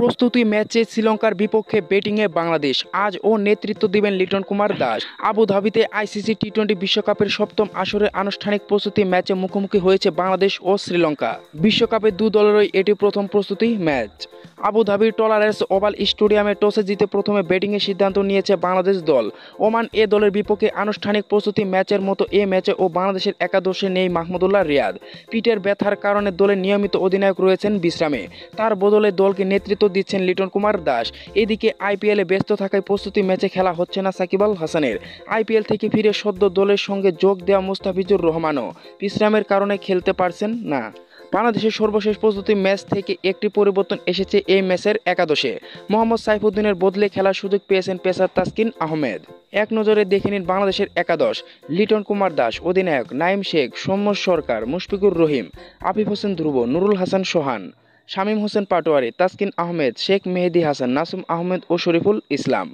প্রস্তুতি ম্যাচে শ্রীলঙ্কার বিপক্ষে ব্যাটিংয়ে বাংলাদেশ। আজ ও নেতৃত্ব দিবেন লিটন কুমার দাস। আবুধাবিতে আইসিসি টি টোয়েন্টি বিশ্বকাপের সপ্তম আসরের আনুষ্ঠানিক প্রস্তুতি ম্যাচে মুখোমুখি হয়েছে বাংলাদেশ ও শ্রীলঙ্কা। বিশ্বকাপে দু দলেরই এটি প্রথম প্রস্তুতি ম্যাচ। আবুধাবির টলারেন্স ওভাল স্টেডিয়ামে টসে জিতে প্রথমে ব্যাটিংয়ের সিদ্ধান্ত নিয়েছে বাংলাদেশ দল। ওমান এ দলের বিপক্ষে আনুষ্ঠানিক প্রস্তুতি ম্যাচের মতো এ ম্যাচে ও বাংলাদেশের একাদশে নেই মাহমুদুল্লাহ রিয়াদ। পিঠের ব্যথার কারণে দলের নিয়মিত অধিনায়ক রয়েছেন বিশ্রামে। তার বদলে দলকে নেতৃত্ব দিচ্ছেন লিটন কুমার দাস। এদিকে আইপিএলে ব্যস্ত থাকায় প্রস্তুতি ম্যাচে খেলা হচ্ছে না সাকিব আল হাসানের। আইপিএল থেকে ফিরে সদ্য দলের সঙ্গে যোগ দেওয়া মুস্তাফিজুর রহমানও। বিশ্রামের কারণে খেলতে পারছেন না। বাংলাদেশের সর্বশেষ প্রস্তুতি ম্যাচ থেকে একটি পরিবর্তন এসেছে এই ম্যাচের একাদশে। মোহাম্মদ সাইফুদ্দিনের বদলে খেলার সুযোগ পেয়েছেন পেসার তাসকিন আহমেদ। এক নজরে দেখে নিন বাংলাদেশের একাদশ, লিটন কুমার দাস, অধিনায়ক নাইম শেখ, সৌম্য সরকার, মুশফিকুর রহিম, আফিফ হোসেন ধ্রুব, নুরুল হাসান সোহান। শামীম হোসেন পাটোয়ারি তাসকিন আহমেদ শেখ মেহেদি হাসান নাসুম আহমেদ ও শরীফুল ইসলাম।